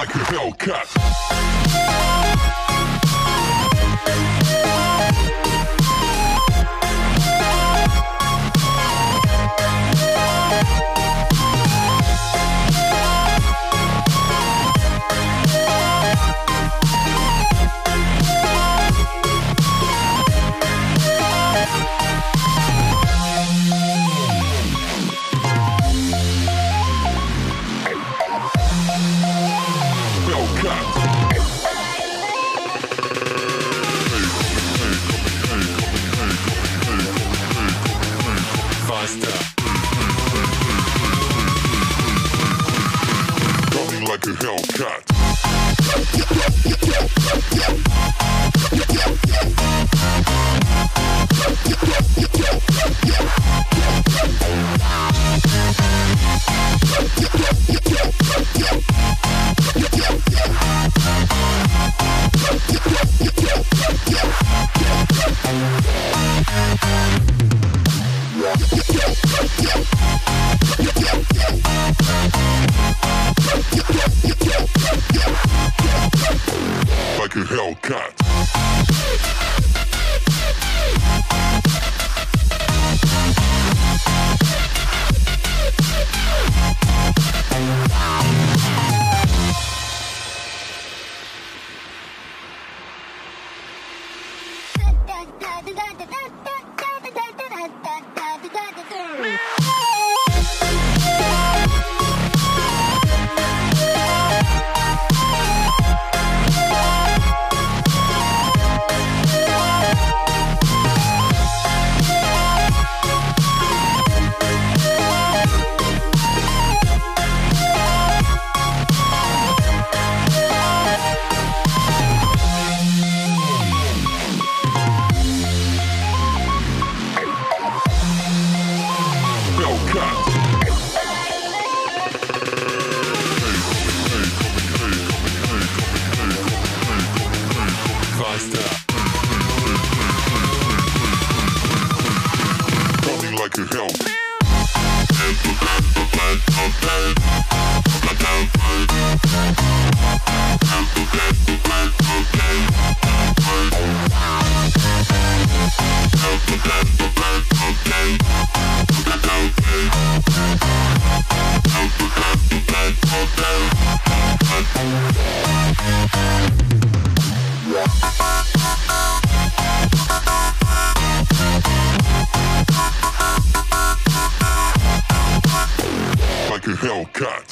like a Hellcat. Hellcat. Hellcat. faster. Coming like a hell. Down, Hellcat.